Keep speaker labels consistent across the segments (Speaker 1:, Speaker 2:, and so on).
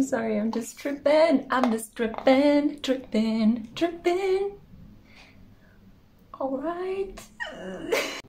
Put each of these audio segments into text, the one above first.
Speaker 1: I'm sorry, I'm just tripping. I'm just tripping, tripping, tripping. All right.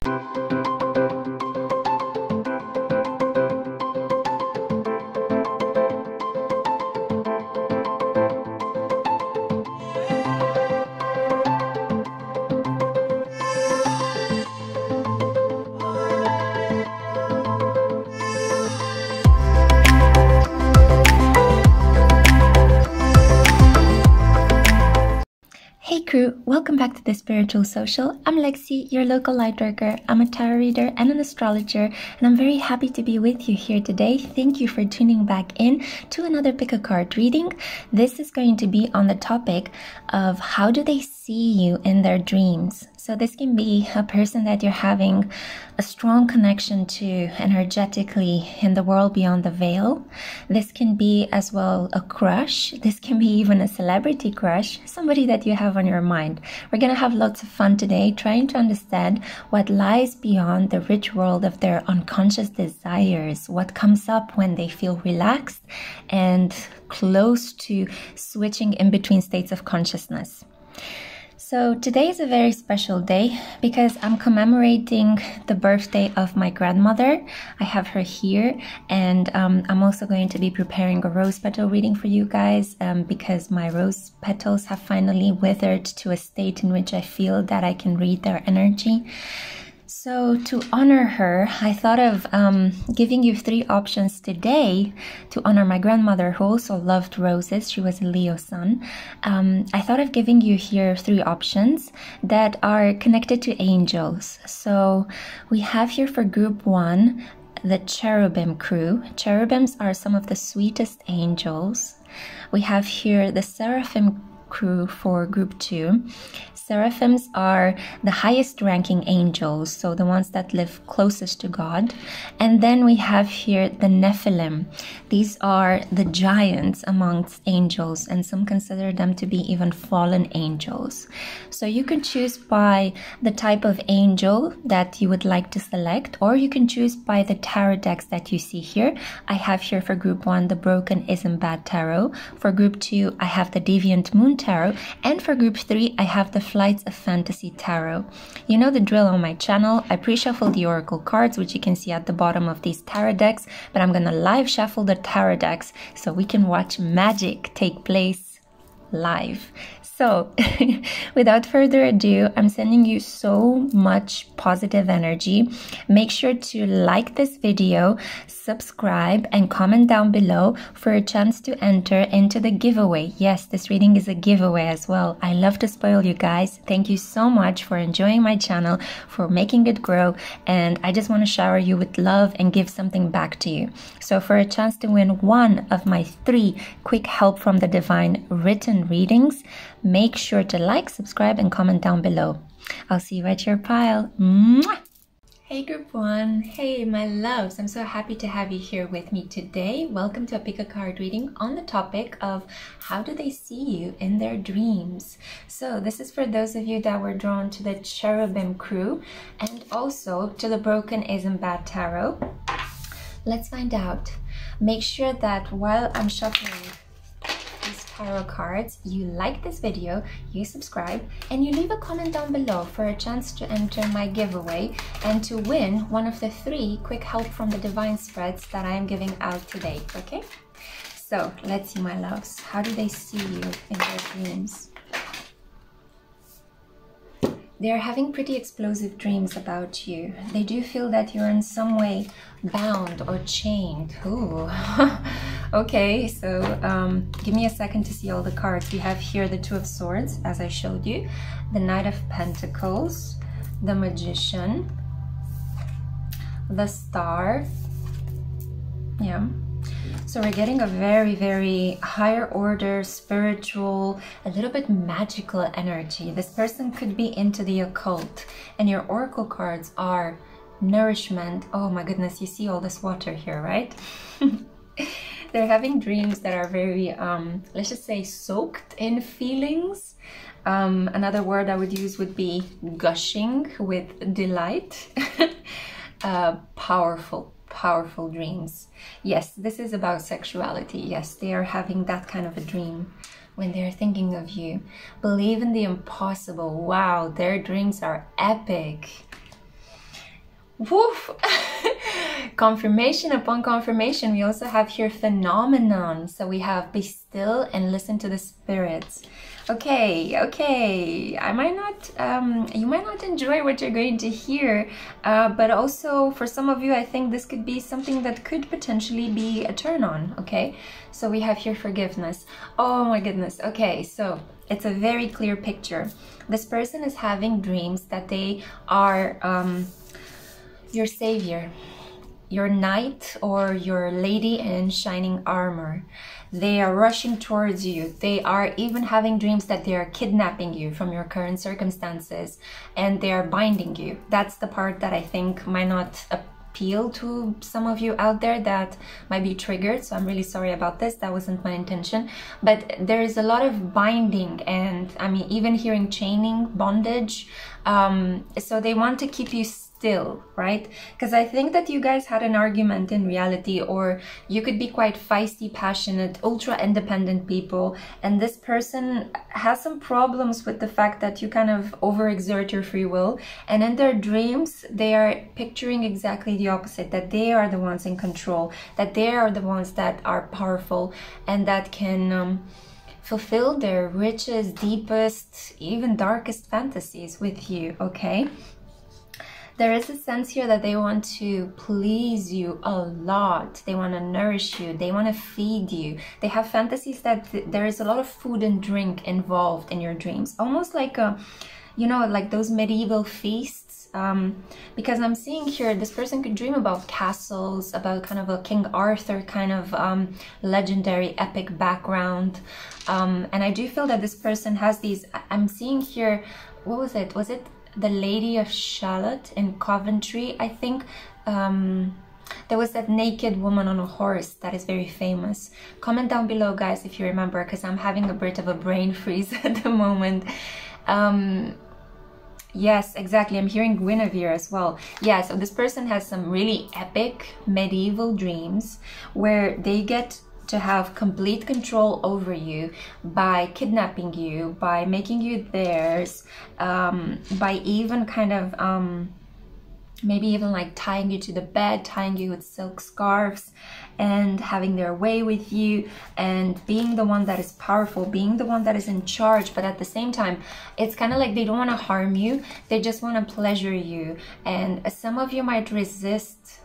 Speaker 1: welcome back to the Spiritual Social. I'm Lexi, your local lightworker. I'm a tarot reader and an astrologer, and I'm very happy to be with you here today. Thank you for tuning back in to another pick a card reading. This is going to be on the topic of how do they see you in their dreams. So, this can be a person that you're having a strong connection to energetically in the world beyond the veil. This can be as well a crush. This can be even a celebrity crush, somebody that you have on your mind. We're going to have lots of fun today trying to understand what lies beyond the rich world of their unconscious desires, what comes up when they feel relaxed and close to switching in between states of consciousness. So today is a very special day because I'm commemorating the birthday of my grandmother. I have her here and um, I'm also going to be preparing a rose petal reading for you guys um, because my rose petals have finally withered to a state in which I feel that I can read their energy. So, to honor her, I thought of um, giving you three options today to honor my grandmother, who also loved roses. She was a Leo sun. Um, I thought of giving you here three options that are connected to angels. So, we have here for group one the cherubim crew. Cherubims are some of the sweetest angels. We have here the seraphim crew for group two. Seraphims are the highest ranking angels, so the ones that live closest to God. And then we have here the Nephilim. These are the giants amongst angels, and some consider them to be even fallen angels. So you can choose by the type of angel that you would like to select, or you can choose by the tarot decks that you see here. I have here for group one the Broken Isn't Bad Tarot. For group two, I have the Deviant Moon Tarot. And for group three, I have the Flights of Fantasy Tarot. You know the drill on my channel. I pre-shuffle the oracle cards, which you can see at the bottom of these tarot decks, but I'm gonna live shuffle the tarot decks so we can watch magic take place live. So, without further ado, I'm sending you so much positive energy. Make sure to like this video, subscribe, and comment down below for a chance to enter into the giveaway. Yes, this reading is a giveaway as well. I love to spoil you guys. Thank you so much for enjoying my channel, for making it grow, and I just want to shower you with love and give something back to you. So, for a chance to win one of my three quick help from the divine written readings, Make sure to like, subscribe, and comment down below. I'll see you at your pile. Mwah! Hey group one, hey my loves, I'm so happy to have you here with me today. Welcome to a pick a card reading on the topic of how do they see you in their dreams. So this is for those of you that were drawn to the cherubim crew and also to the broken isn't bad tarot. Let's find out. Make sure that while I'm shuffling tarot cards, you like this video, you subscribe, and you leave a comment down below for a chance to enter my giveaway and to win one of the three quick help from the divine spreads that I am giving out today, okay? So let's see my loves, how do they see you in their dreams? They're having pretty explosive dreams about you. They do feel that you're in some way bound or chained. Ooh. okay, so um, give me a second to see all the cards. We have here the Two of Swords, as I showed you, the Knight of Pentacles, the Magician, the Star, yeah, so we're getting a very, very higher order, spiritual, a little bit magical energy. This person could be into the occult and your oracle cards are nourishment. Oh my goodness, you see all this water here, right? They're having dreams that are very, um, let's just say, soaked in feelings. Um, another word I would use would be gushing with delight. uh, powerful, powerful dreams. Yes, this is about sexuality. Yes, they are having that kind of a dream when they're thinking of you. Believe in the impossible. Wow, their dreams are epic. Woof! confirmation upon confirmation. We also have here phenomenon. So we have be still and listen to the spirits. Okay, okay. I might not, um, you might not enjoy what you're going to hear, uh, but also for some of you, I think this could be something that could potentially be a turn on. Okay, so we have here forgiveness. Oh my goodness. Okay, so it's a very clear picture. This person is having dreams that they are um, your savior your knight or your lady in shining armor. They are rushing towards you. They are even having dreams that they are kidnapping you from your current circumstances and they are binding you. That's the part that I think might not appeal to some of you out there that might be triggered. So I'm really sorry about this. That wasn't my intention. But there is a lot of binding and I mean, even hearing chaining, bondage. Um, so they want to keep you still, right? Because I think that you guys had an argument in reality, or you could be quite feisty, passionate, ultra independent people, and this person has some problems with the fact that you kind of overexert your free will, and in their dreams, they are picturing exactly the opposite that they are the ones in control, that they are the ones that are powerful, and that can. Um, fulfill their richest, deepest, even darkest fantasies with you, okay? There is a sense here that they want to please you a lot. They want to nourish you. They want to feed you. They have fantasies that th there is a lot of food and drink involved in your dreams. Almost like a, you know, like those medieval feasts. Um, because I'm seeing here, this person could dream about castles, about kind of a King Arthur kind of um, legendary epic background. Um, and I do feel that this person has these, I'm seeing here, what was it? Was it the Lady of Shalott in Coventry, I think. Um, there was that naked woman on a horse that is very famous. Comment down below, guys, if you remember, because I'm having a bit of a brain freeze at the moment. Um, yes, exactly. I'm hearing Guinevere as well. Yeah, so this person has some really epic medieval dreams where they get to have complete control over you by kidnapping you, by making you theirs, um, by even kind of um, maybe even like tying you to the bed, tying you with silk scarves and having their way with you and being the one that is powerful, being the one that is in charge. But at the same time, it's kind of like they don't want to harm you. They just want to pleasure you. And some of you might resist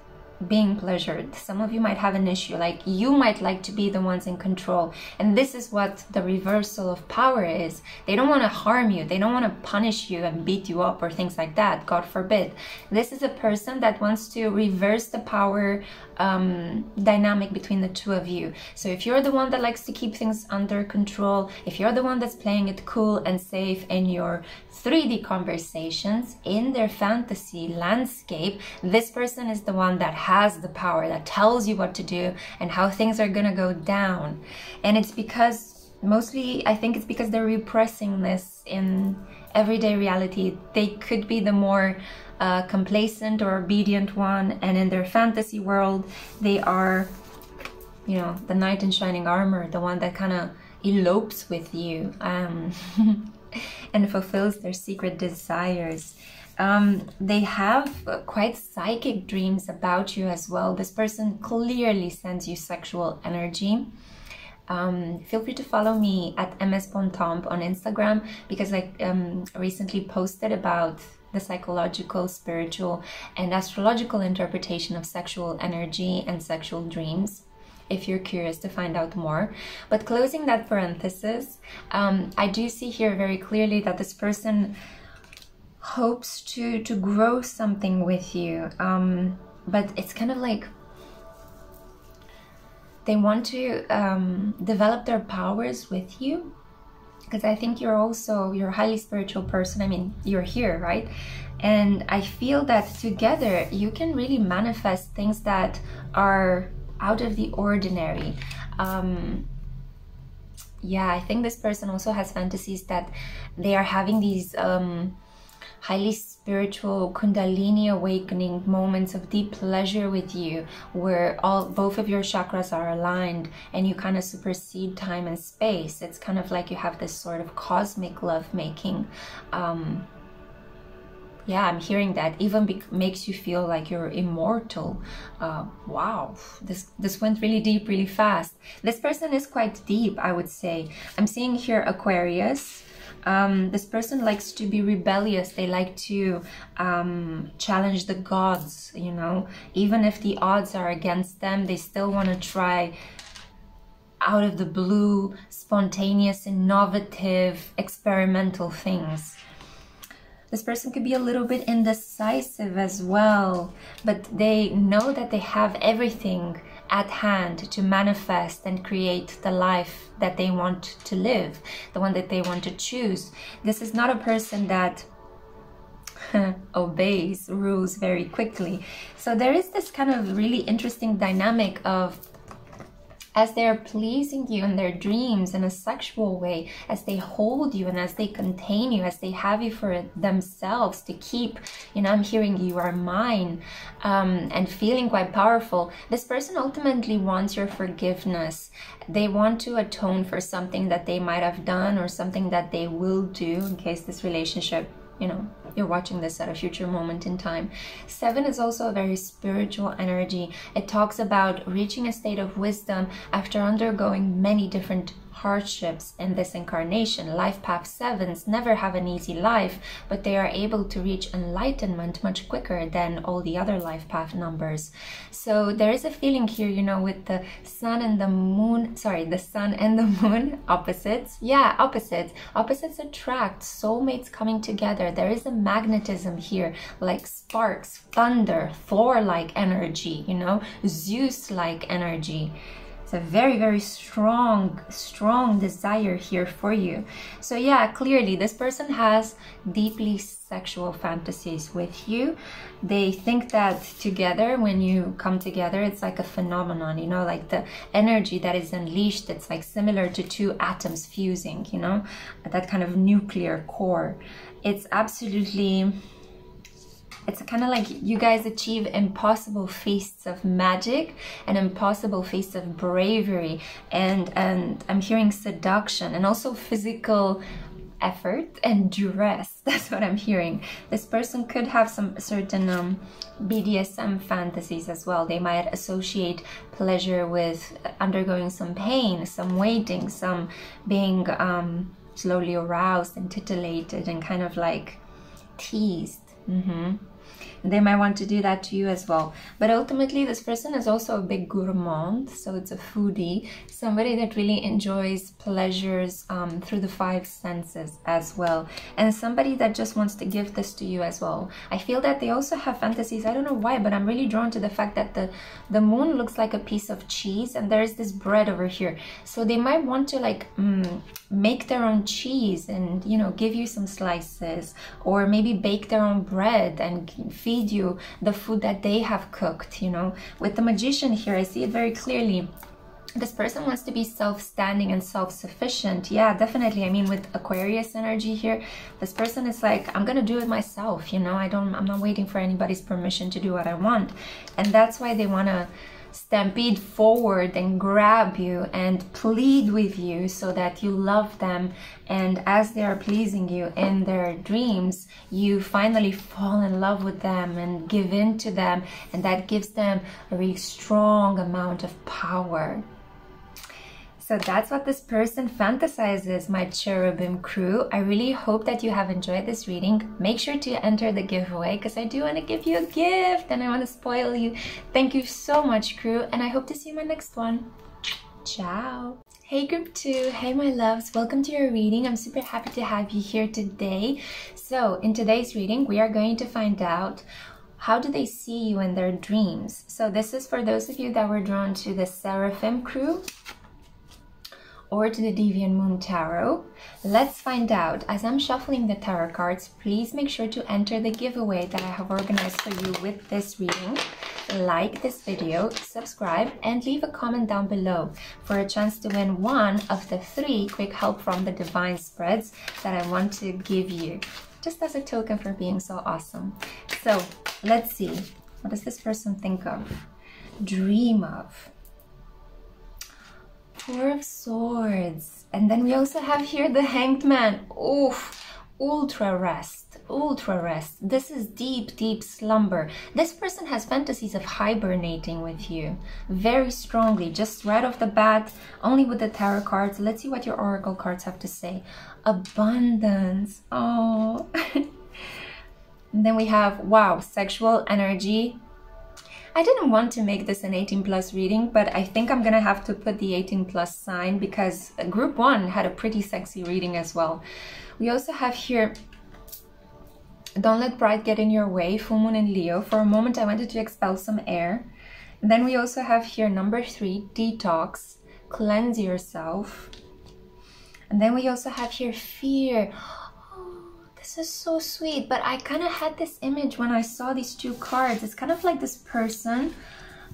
Speaker 1: being pleasured. Some of you might have an issue, like you might like to be the ones in control. And this is what the reversal of power is. They don't want to harm you, they don't want to punish you and beat you up or things like that, God forbid. This is a person that wants to reverse the power um, dynamic between the two of you. So if you're the one that likes to keep things under control, if you're the one that's playing it cool and safe in your 3D conversations, in their fantasy landscape, this person is the one that has the power, that tells you what to do and how things are gonna go down. And it's because mostly I think it's because they're repressing this in everyday reality. They could be the more uh, complacent or obedient one, and in their fantasy world, they are, you know, the knight in shining armor, the one that kind of elopes with you um, and fulfills their secret desires. Um, they have quite psychic dreams about you as well. This person clearly sends you sexual energy. Um, feel free to follow me at MS Bontemps on Instagram because I um, recently posted about the psychological, spiritual, and astrological interpretation of sexual energy and sexual dreams if you're curious to find out more. But closing that parenthesis, um, I do see here very clearly that this person hopes to to grow something with you, um, but it's kind of like they want to um, develop their powers with you because I think you're also you're a highly spiritual person. I mean, you're here, right? And I feel that together you can really manifest things that are out of the ordinary. Um, yeah, I think this person also has fantasies that they are having these um, highly spiritual kundalini awakening moments of deep pleasure with you where all both of your chakras are aligned and you kind of supersede time and space it's kind of like you have this sort of cosmic love making um, yeah i'm hearing that. Even makes you feel like you're immortal. Uh, wow. This this went really deep really fast. This person is quite deep i would say. I'm seeing here aquarius. Um, this person likes to be rebellious. They like to um, challenge the gods you know. Even if the odds are against them they still want to try out of the blue spontaneous innovative experimental things this person could be a little bit indecisive as well, but they know that they have everything at hand to manifest and create the life that they want to live, the one that they want to choose. This is not a person that obeys rules very quickly. So there is this kind of really interesting dynamic of as they're pleasing you in their dreams in a sexual way, as they hold you and as they contain you, as they have you for themselves to keep, you know, I'm hearing you are mine um, and feeling quite powerful, this person ultimately wants your forgiveness. They want to atone for something that they might have done or something that they will do in case this relationship you know you're watching this at a future moment in time. Seven is also a very spiritual energy. It talks about reaching a state of wisdom after undergoing many different hardships in this incarnation. Life path sevens never have an easy life, but they are able to reach enlightenment much quicker than all the other life path numbers. So there is a feeling here, you know, with the sun and the moon, sorry, the sun and the moon opposites. Yeah, opposites. Opposites attract, soulmates coming together. There is a magnetism here, like sparks, thunder, Thor like energy, you know, Zeus like energy. It's a very, very strong, strong desire here for you. So yeah, clearly this person has deeply sexual fantasies with you. They think that together, when you come together, it's like a phenomenon, you know, like the energy that is unleashed, it's like similar to two atoms fusing, you know, that kind of nuclear core. It's absolutely it's kind of like you guys achieve impossible feasts of magic and impossible feasts of bravery and and i'm hearing seduction and also physical effort and duress. That's what i'm hearing. This person could have some certain um, bdsm fantasies as well. They might associate pleasure with undergoing some pain some waiting some being um, slowly aroused and titillated and kind of like teased. Mm-hmm they might want to do that to you as well. But ultimately, this person is also a big gourmand, so it's a foodie, somebody that really enjoys pleasures um, through the five senses as well, and somebody that just wants to give this to you as well. I feel that they also have fantasies. I don't know why, but I'm really drawn to the fact that the the moon looks like a piece of cheese, and there is this bread over here. So they might want to like mm, make their own cheese and you know give you some slices, or maybe bake their own bread and feed you the food that they have cooked, you know. With the magician here, I see it very clearly. This person wants to be self-standing and self-sufficient. Yeah definitely. I mean with aquarius energy here this person is like i'm gonna do it myself you know? I don't i'm not waiting for anybody's permission to do what i want. And that's why they want to stampede forward and grab you and plead with you so that you love them. And as they are pleasing you in their dreams you finally fall in love with them and give in to them. And that gives them a really strong amount of power so that's what this person fantasizes, my cherubim crew. I really hope that you have enjoyed this reading. Make sure to enter the giveaway because I do want to give you a gift and I want to spoil you. Thank you so much, crew, and I hope to see you in my next one. Ciao. Hey group 2, hey my loves, welcome to your reading. I'm super happy to have you here today. So in today's reading, we are going to find out how do they see you in their dreams? So this is for those of you that were drawn to the Seraphim crew or to the Deviant Moon Tarot? Let's find out. As I'm shuffling the tarot cards, please make sure to enter the giveaway that I have organized for you with this reading. Like this video, subscribe, and leave a comment down below for a chance to win one of the three quick help from the divine spreads that I want to give you just as a token for being so awesome. So let's see. What does this person think of? Dream of? Four of Swords. And then we also have here the Hanged Man. Oof. Ultra rest. Ultra rest. This is deep, deep slumber. This person has fantasies of hibernating with you very strongly, just right off the bat, only with the tarot cards. Let's see what your oracle cards have to say. Abundance. Oh. then we have, wow, sexual energy, I didn't want to make this an 18 plus reading, but I think I'm gonna have to put the 18 plus sign because uh, group one had a pretty sexy reading as well. We also have here don't let pride get in your way, full moon in Leo. For a moment, I wanted to expel some air. Then we also have here number three, detox, cleanse yourself. And then we also have here fear this is so sweet. But I kind of had this image when I saw these two cards. It's kind of like this person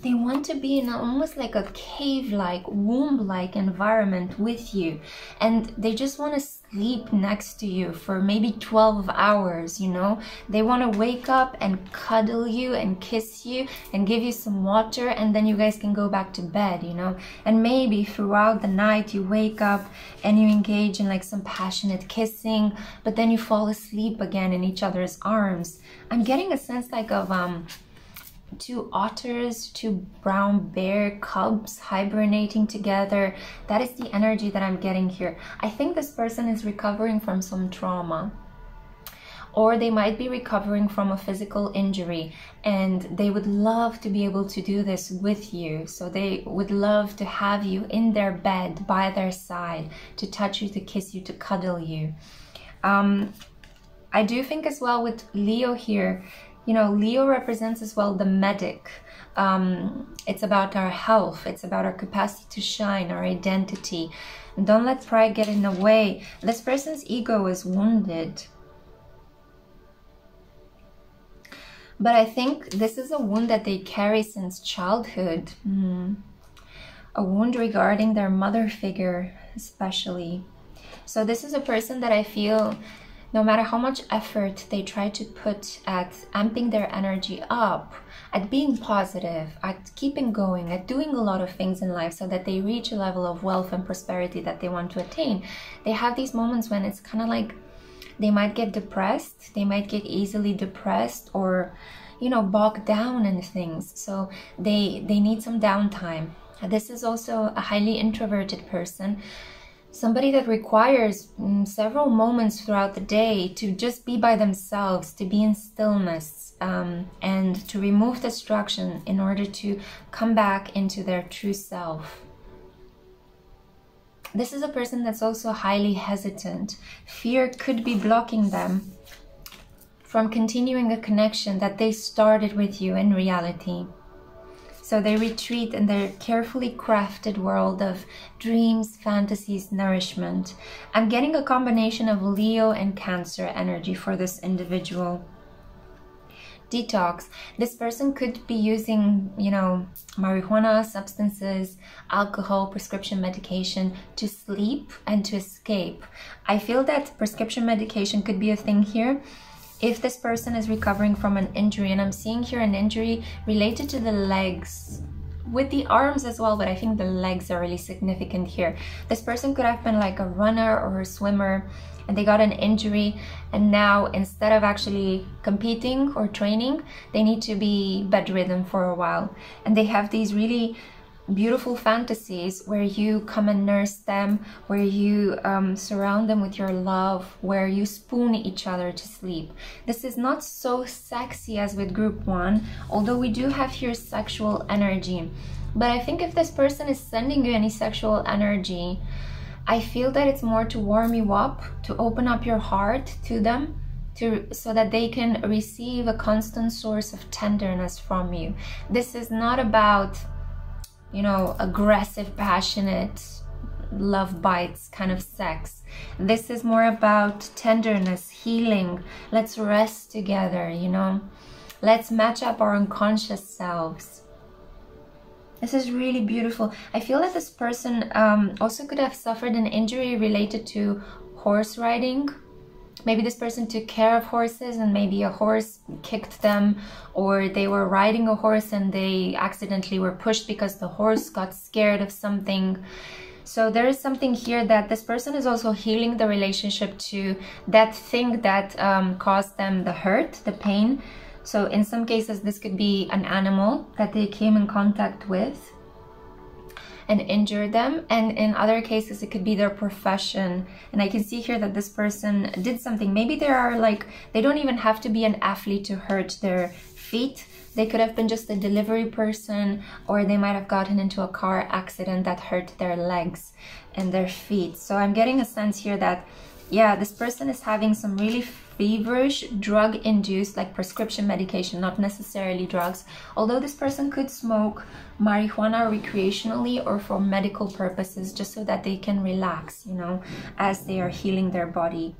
Speaker 1: they want to be in almost like a cave-like, womb-like environment with you. And they just want to sleep next to you for maybe 12 hours, you know? They want to wake up and cuddle you and kiss you and give you some water and then you guys can go back to bed, you know? And maybe throughout the night you wake up and you engage in like some passionate kissing, but then you fall asleep again in each other's arms. I'm getting a sense like of um two otters, two brown bear cubs hibernating together. That is the energy that I'm getting here. I think this person is recovering from some trauma or they might be recovering from a physical injury and they would love to be able to do this with you. So they would love to have you in their bed by their side to touch you, to kiss you, to cuddle you. Um, I do think as well with Leo here, you know, Leo represents as well the medic. Um, it's about our health, it's about our capacity to shine, our identity. And don't let pride get in the way. This person's ego is wounded. But I think this is a wound that they carry since childhood. Mm. A wound regarding their mother figure, especially. So this is a person that I feel no matter how much effort they try to put at amping their energy up, at being positive, at keeping going, at doing a lot of things in life so that they reach a level of wealth and prosperity that they want to attain, they have these moments when it's kind of like they might get depressed, they might get easily depressed or you know bogged down in things. So they they need some downtime. This is also a highly introverted person somebody that requires mm, several moments throughout the day to just be by themselves, to be in stillness, um, and to remove distraction in order to come back into their true self. This is a person that's also highly hesitant. Fear could be blocking them from continuing a connection that they started with you in reality. So they retreat in their carefully crafted world of dreams, fantasies, nourishment. I'm getting a combination of Leo and Cancer energy for this individual. Detox. This person could be using, you know, marijuana, substances, alcohol, prescription medication to sleep and to escape. I feel that prescription medication could be a thing here if this person is recovering from an injury and I'm seeing here an injury related to the legs with the arms as well but I think the legs are really significant here. This person could have been like a runner or a swimmer and they got an injury and now instead of actually competing or training they need to be bedridden for a while. And they have these really beautiful fantasies where you come and nurse them, where you um, surround them with your love, where you spoon each other to sleep. This is not so sexy as with group one, although we do have here sexual energy. But I think if this person is sending you any sexual energy, I feel that it's more to warm you up, to open up your heart to them, to, so that they can receive a constant source of tenderness from you. This is not about you know, aggressive, passionate, love bites kind of sex. This is more about tenderness, healing. Let's rest together, you know. Let's match up our unconscious selves. This is really beautiful. I feel that this person um, also could have suffered an injury related to horse riding maybe this person took care of horses and maybe a horse kicked them or they were riding a horse and they accidentally were pushed because the horse got scared of something. So there is something here that this person is also healing the relationship to that thing that um, caused them the hurt the pain. So in some cases this could be an animal that they came in contact with and injure them. And in other cases it could be their profession. And i can see here that this person did something. Maybe there are like they don't even have to be an athlete to hurt their feet. They could have been just a delivery person or they might have gotten into a car accident that hurt their legs and their feet. So i'm getting a sense here that yeah this person is having some really feverish drug induced like prescription medication not necessarily drugs. Although this person could smoke marijuana recreationally or for medical purposes just so that they can relax you know as they are healing their body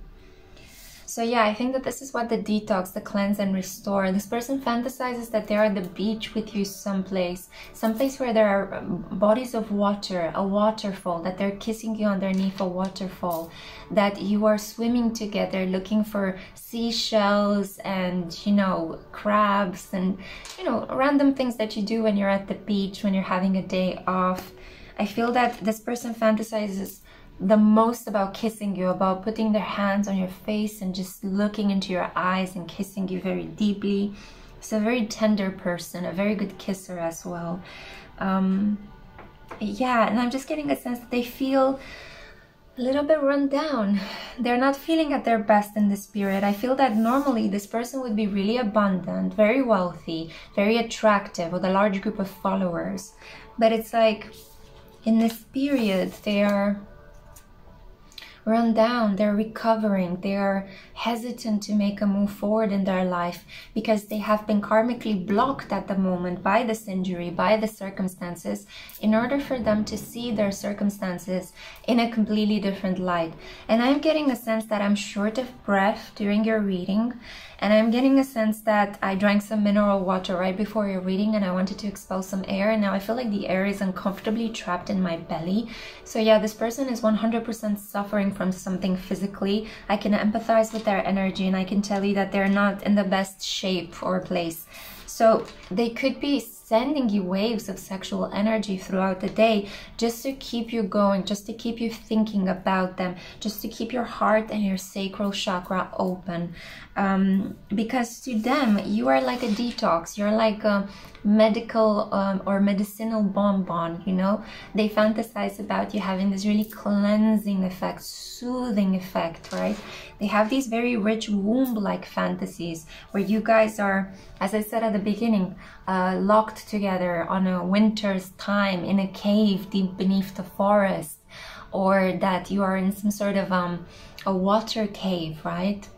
Speaker 1: so yeah, I think that this is what the detox, the cleanse and restore. This person fantasizes that they're at the beach with you someplace, someplace where there are um, bodies of water, a waterfall, that they're kissing you underneath a waterfall, that you are swimming together looking for seashells and, you know, crabs and, you know, random things that you do when you're at the beach, when you're having a day off. I feel that this person fantasizes the most about kissing you, about putting their hands on your face and just looking into your eyes and kissing you very deeply. He's a very tender person, a very good kisser as well. Um, yeah, and I'm just getting a sense that they feel a little bit run down. They're not feeling at their best in this period. I feel that normally this person would be really abundant, very wealthy, very attractive, with a large group of followers. But it's like in this period, they are run down, they're recovering, they are hesitant to make a move forward in their life because they have been karmically blocked at the moment by this injury, by the circumstances, in order for them to see their circumstances in a completely different light. And I'm getting a sense that I'm short of breath during your reading and I'm getting a sense that I drank some mineral water right before your reading and I wanted to expel some air and now I feel like the air is uncomfortably trapped in my belly. So yeah, this person is 100% suffering from something physically. I can empathize with their energy and I can tell you that they're not in the best shape or place. So they could be sending you waves of sexual energy throughout the day just to keep you going, just to keep you thinking about them, just to keep your heart and your sacral chakra open. Um, because to them, you are like a detox, you're like a medical um, or medicinal bonbon, you know? They fantasize about you having this really cleansing effect, soothing effect, right? They have these very rich womb like fantasies where you guys are, as I said at the beginning, uh, locked together on a winter's time in a cave deep beneath the forest, or that you are in some sort of um, a water cave, right?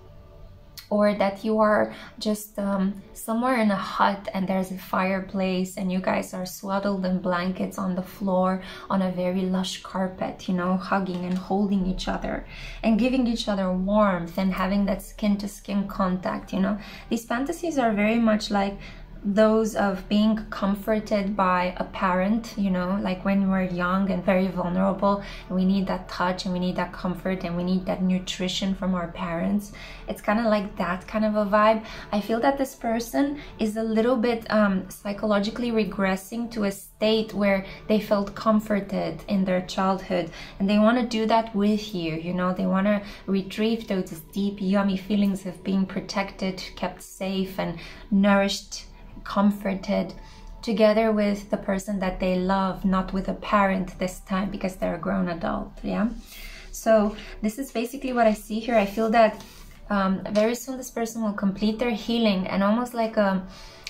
Speaker 1: Or that you are just um, somewhere in a hut and there's a fireplace and you guys are swaddled in blankets on the floor on a very lush carpet, you know, hugging and holding each other and giving each other warmth and having that skin to skin contact, you know. These fantasies are very much like those of being comforted by a parent, you know, like when we're young and very vulnerable, and we need that touch and we need that comfort and we need that nutrition from our parents. It's kind of like that kind of a vibe. I feel that this person is a little bit um, psychologically regressing to a state where they felt comforted in their childhood and they want to do that with you, you know, they want to retrieve those deep, yummy feelings of being protected, kept safe, and nourished comforted together with the person that they love, not with a parent this time because they're a grown adult. Yeah. So this is basically what I see here. I feel that um, very soon this person will complete their healing and almost like a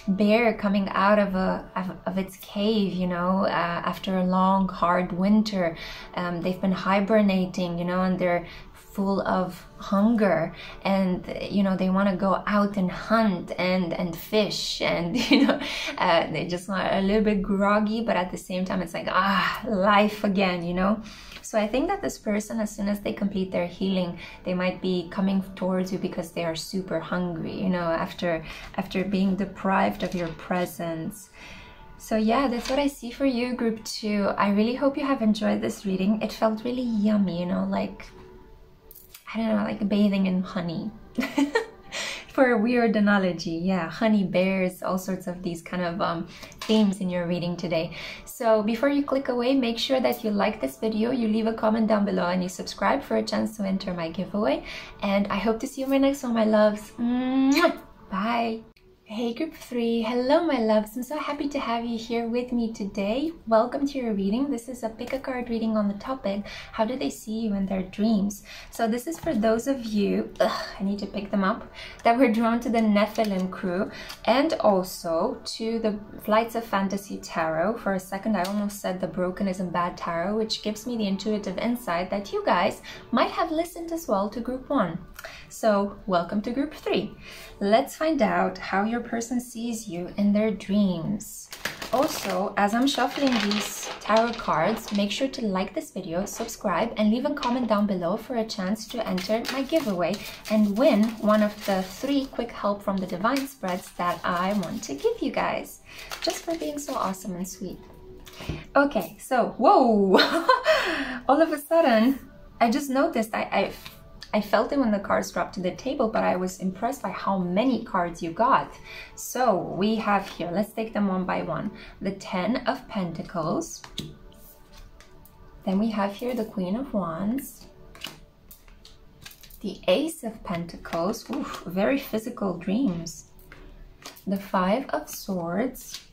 Speaker 1: bear coming out of a of, its cave you know uh, after a long hard winter um, they've been hibernating you know and they're full of hunger and you know they want to go out and hunt and and fish and you know uh, they just want a little bit groggy but at the same time it's like ah life again you know so i think that this person as soon as they complete their healing they might be coming towards you because they are super hungry you know after after being deprived of your presence so yeah, that's what I see for you, group two. I really hope you have enjoyed this reading. It felt really yummy, you know, like I don't know, like bathing in honey. for a weird analogy. Yeah, honey bears, all sorts of these kind of um, themes in your reading today. So before you click away, make sure that you like this video, you leave a comment down below and you subscribe for a chance to enter my giveaway. And I hope to see you in my next one, my loves. Bye. Hey group 3, hello my loves, I'm so happy to have you here with me today. Welcome to your reading. This is a pick a card reading on the topic, how do they see you in their dreams? So this is for those of you, ugh, I need to pick them up, that were drawn to the Nephilim crew and also to the Flights of Fantasy Tarot. For a second I almost said the Broken is a Bad Tarot, which gives me the intuitive insight that you guys might have listened as well to group 1. So welcome to group 3. Let's find out how your person sees you in their dreams. Also, as I'm shuffling these tarot cards, make sure to like this video, subscribe, and leave a comment down below for a chance to enter my giveaway and win one of the three quick help from the divine spreads that I want to give you guys, just for being so awesome and sweet. Okay, so, whoa! All of a sudden, I just noticed I, I I felt it when the cards dropped to the table, but I was impressed by how many cards you got. So we have here, let's take them one by one. The Ten of Pentacles. Then we have here the Queen of Wands. The Ace of Pentacles. Oof, very physical dreams. The Five of Swords.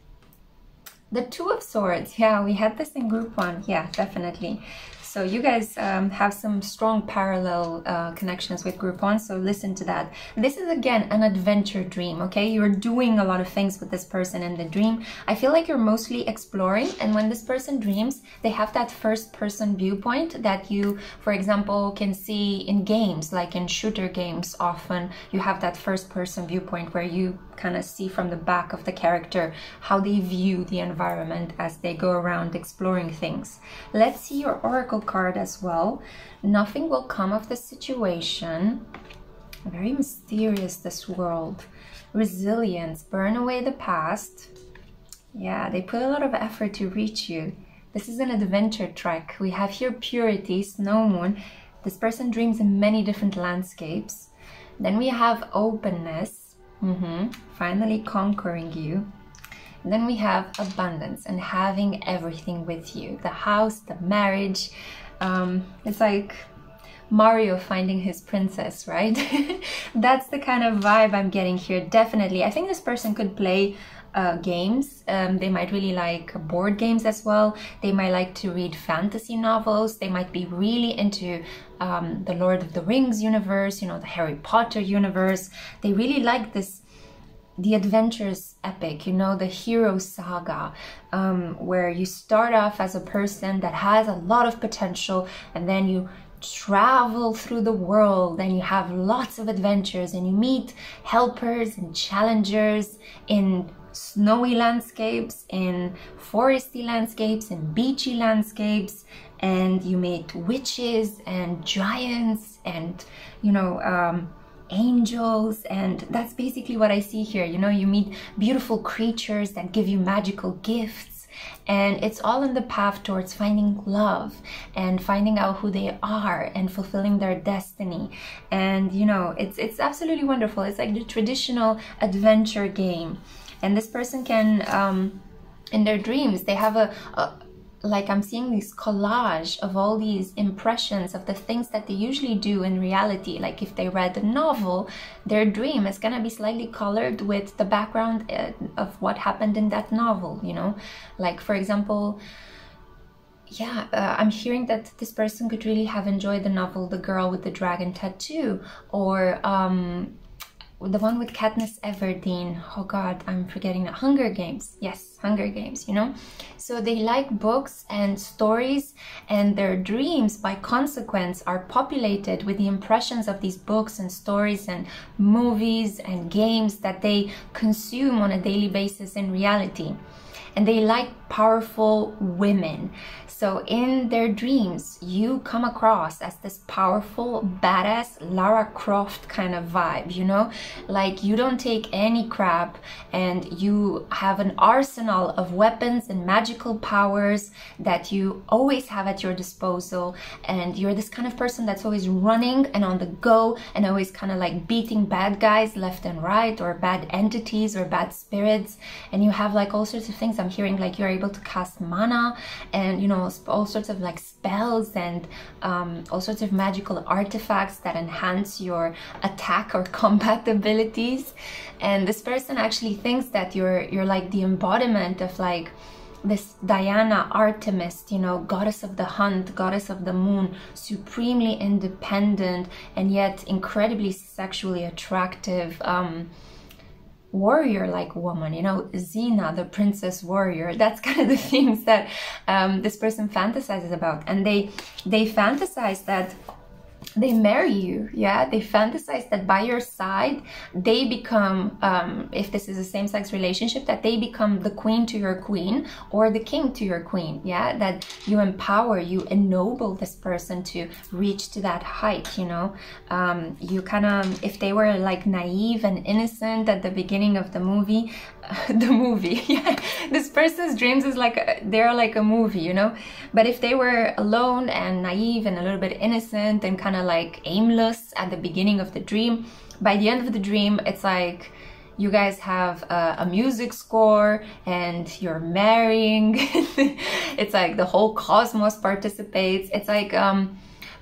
Speaker 1: The Two of Swords. Yeah, we had this in group one. Yeah, definitely. So you guys um, have some strong parallel uh, connections with group one. so listen to that. This is again an adventure dream, okay? You're doing a lot of things with this person in the dream. I feel like you're mostly exploring, and when this person dreams, they have that first person viewpoint that you, for example, can see in games, like in shooter games, often you have that first person viewpoint where you kind of see from the back of the character how they view the environment as they go around exploring things. Let's see your oracle card as well. Nothing will come of the situation. Very mysterious, this world. Resilience, burn away the past. Yeah, they put a lot of effort to reach you. This is an adventure trek. We have here purity, snow moon. This person dreams in many different landscapes. Then we have openness, Mm -hmm. Finally conquering you. And then we have abundance and having everything with you. The house, the marriage. Um, it's like Mario finding his princess, right? That's the kind of vibe I'm getting here, definitely. I think this person could play uh, games. Um, they might really like board games as well. They might like to read fantasy novels. They might be really into um, the Lord of the Rings universe, you know, the Harry Potter universe. They really like this the adventures epic, you know, the hero saga, um, where you start off as a person that has a lot of potential and then you travel through the world and you have lots of adventures and you meet helpers and challengers in snowy landscapes, in foresty landscapes, in beachy landscapes, and you meet witches and giants and, you know, um, angels and that's basically what I see here. You know you meet beautiful creatures that give you magical gifts and it's all in the path towards finding love and finding out who they are and fulfilling their destiny. And you know it's it's absolutely wonderful. It's like the traditional adventure game and this person can um in their dreams they have a, a like I'm seeing this collage of all these impressions of the things that they usually do in reality. Like if they read a novel, their dream is gonna be slightly colored with the background uh, of what happened in that novel, you know? Like for example, yeah, uh, I'm hearing that this person could really have enjoyed the novel The Girl with the Dragon Tattoo or um, the one with Katniss Everdeen. Oh God, I'm forgetting the Hunger Games. Yes, Hunger Games, you know? So they like books and stories and their dreams by consequence are populated with the impressions of these books and stories and movies and games that they consume on a daily basis in reality. And they like powerful women. So in their dreams, you come across as this powerful, badass Lara Croft kind of vibe, you know? Like you don't take any crap and you have an arsenal of weapons and magical powers that you always have at your disposal. And you're this kind of person that's always running and on the go and always kind of like beating bad guys left and right or bad entities or bad spirits. And you have like all sorts of things. I'm hearing like you're able to cast mana and, you know, all sorts of like spells and um, all sorts of magical artifacts that enhance your attack or combat abilities. And this person actually thinks that you're you're like the embodiment of like this Diana Artemis, you know, goddess of the hunt, goddess of the moon, supremely independent and yet incredibly sexually attractive. Um, warrior like woman you know xena the princess warrior that's kind of the things that um, this person fantasizes about. And they they fantasize that they marry you yeah? They fantasize that by your side they become um, if this is a same-sex relationship that they become the queen to your queen or the king to your queen yeah? That you empower you ennoble this person to reach to that height you know? Um, you kind of if they were like naive and innocent at the beginning of the movie the movie. This person's dreams is like a, they're like a movie you know? But if they were alone and naive and a little bit innocent and kind of like aimless at the beginning of the dream by the end of the dream it's like you guys have a, a music score and you're marrying. It's like the whole cosmos participates. It's like um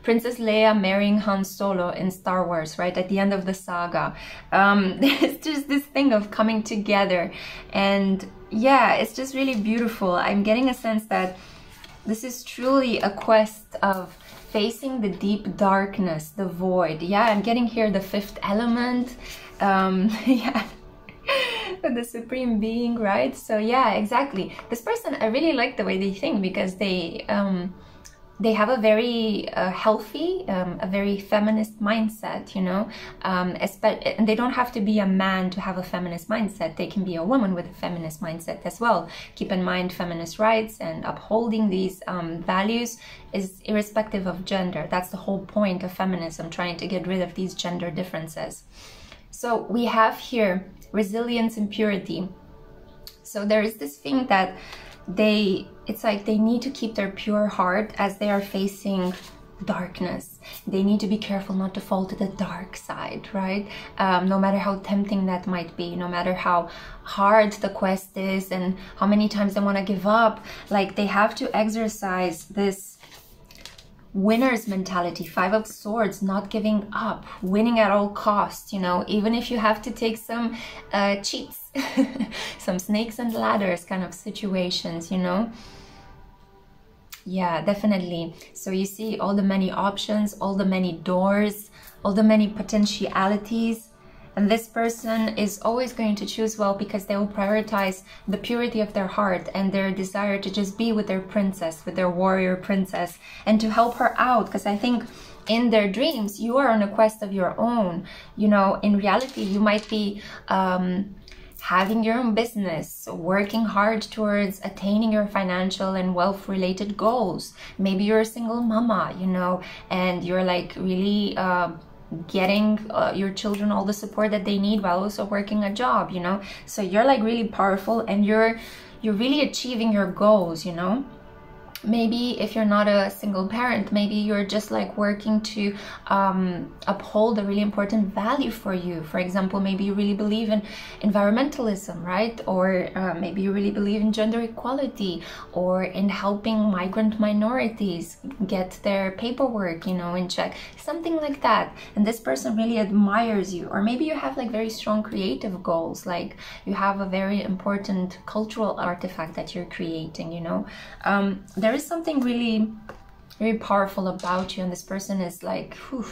Speaker 1: Princess Leia marrying Han Solo in Star Wars, right? At the end of the saga. Um, it's just this thing of coming together. And yeah, it's just really beautiful. I'm getting a sense that this is truly a quest of facing the deep darkness, the void. Yeah, I'm getting here the fifth element. Um, yeah. the supreme being right so yeah exactly this person i really like the way they think because they um they have a very uh, healthy, um, a very feminist mindset, you know, um, and they don't have to be a man to have a feminist mindset. They can be a woman with a feminist mindset as well. Keep in mind feminist rights and upholding these um, values is irrespective of gender. That's the whole point of feminism, trying to get rid of these gender differences. So we have here resilience and purity. So there is this thing that they it's like they need to keep their pure heart as they are facing darkness. They need to be careful not to fall to the dark side right? Um, no matter how tempting that might be no matter how hard the quest is and how many times they want to give up like they have to exercise this winner's mentality five of swords not giving up winning at all costs you know? Even if you have to take some uh, cheats some snakes and ladders kind of situations you know yeah definitely so you see all the many options all the many doors all the many potentialities and this person is always going to choose well because they will prioritize the purity of their heart and their desire to just be with their princess, with their warrior princess, and to help her out. Because I think in their dreams, you are on a quest of your own. You know, in reality, you might be. Um, having your own business, working hard towards attaining your financial and wealth related goals. Maybe you're a single mama, you know, and you're like really uh, getting uh, your children all the support that they need while also working a job you know so you're like really powerful and you're you're really achieving your goals you know maybe if you're not a single parent maybe you're just like working to um, uphold a really important value for you. For example maybe you really believe in environmentalism right? Or uh, maybe you really believe in gender equality or in helping migrant minorities get their paperwork you know in check something like that. And this person really admires you. Or maybe you have like very strong creative goals like you have a very important cultural artifact that you're creating you know? Um, there is something really very powerful about you and this person is like whew,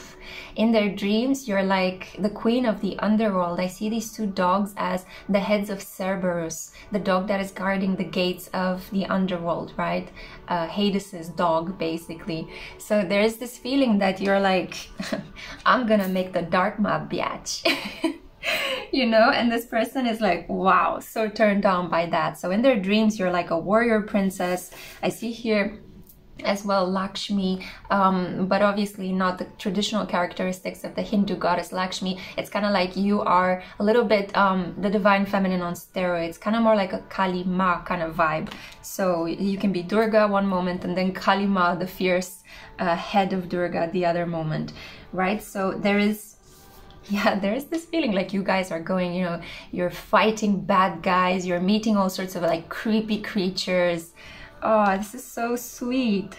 Speaker 1: in their dreams you're like the queen of the underworld. I see these two dogs as the heads of cerberus the dog that is guarding the gates of the underworld right? Uh, hades's dog basically. So there's this feeling that you're like i'm gonna make the dark map biatch you know, and this person is like, wow, so turned on by that. So in their dreams, you're like a warrior princess. I see here as well Lakshmi, um, but obviously not the traditional characteristics of the Hindu goddess Lakshmi. It's kind of like you are a little bit um, the divine feminine on steroids, kind of more like a Kali Ma kind of vibe. So you can be Durga one moment and then Kali Ma, the fierce uh, head of Durga, the other moment, right? So there is yeah there's this feeling like you guys are going you know you're fighting bad guys you're meeting all sorts of like creepy creatures Oh, this is so sweet.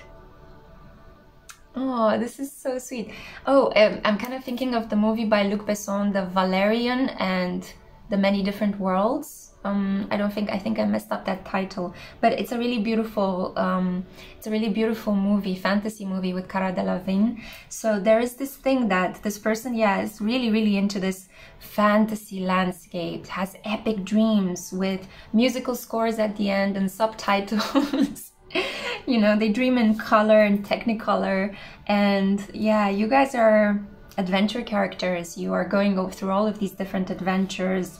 Speaker 1: Oh, this is so sweet. Oh, um, I'm kind of thinking of the movie by Luc Besson, The Valerian and the Many Different Worlds. Um, I don't think I think I messed up that title, but it's a really beautiful, um, it's a really beautiful movie, fantasy movie with Cara Delevingne. So there is this thing that this person, yeah, is really really into this fantasy landscape, has epic dreams with musical scores at the end and subtitles. you know, they dream in color and technicolor, and yeah, you guys are adventure characters. You are going through all of these different adventures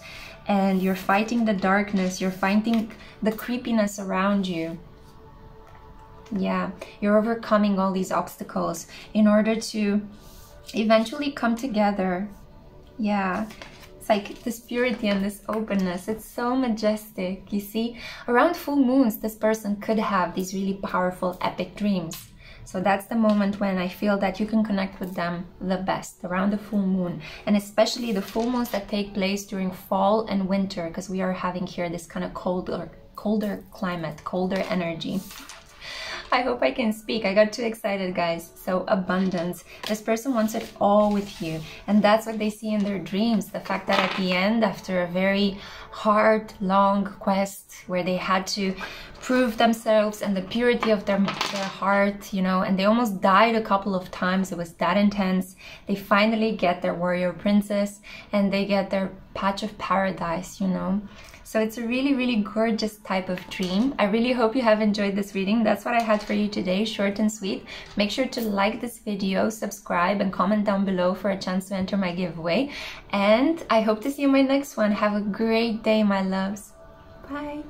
Speaker 1: and you're fighting the darkness, you're fighting the creepiness around you. Yeah, you're overcoming all these obstacles in order to eventually come together. Yeah, it's like this purity and this openness. It's so majestic. You see, around full moons, this person could have these really powerful, epic dreams. So that's the moment when I feel that you can connect with them the best around the full moon and especially the full moons that take place during fall and winter because we are having here this kind of colder colder climate, colder energy. I hope I can speak. I got too excited, guys. So abundance. This person wants it all with you. And that's what they see in their dreams. The fact that at the end, after a very hard, long quest where they had to prove themselves and the purity of their, their heart, you know, and they almost died a couple of times. It was that intense. They finally get their warrior princess and they get their patch of paradise, you know. So it's a really, really gorgeous type of dream. I really hope you have enjoyed this reading. That's what I had for you today, short and sweet. Make sure to like this video, subscribe, and comment down below for a chance to enter my giveaway. And I hope to see you in my next one. Have a great day, my loves. Bye.